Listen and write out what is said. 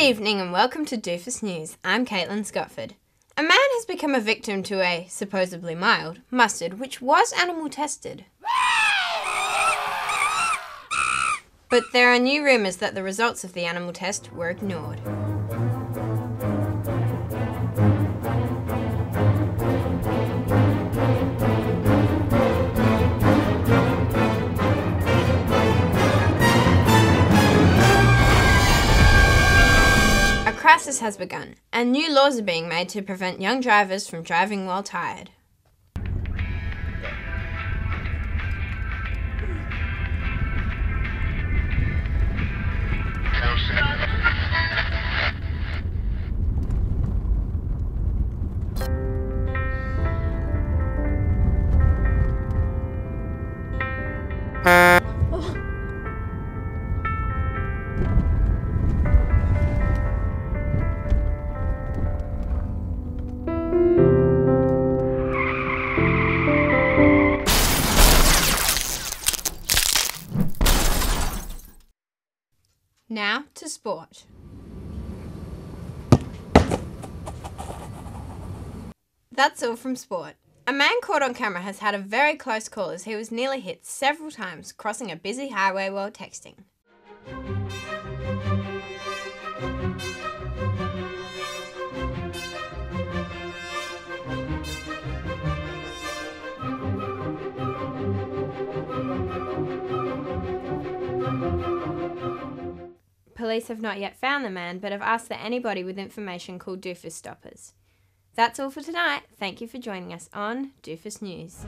evening and welcome to Doofus News. I'm Caitlin Scotford. A man has become a victim to a supposedly mild mustard which was animal tested. But there are new rumours that the results of the animal test were ignored. Crisis has begun, and new laws are being made to prevent young drivers from driving while tired. Now to sport. That's all from sport. A man caught on camera has had a very close call as he was nearly hit several times crossing a busy highway while texting. Police have not yet found the man, but have asked that anybody with information call Doofus Stoppers. That's all for tonight. Thank you for joining us on Doofus News.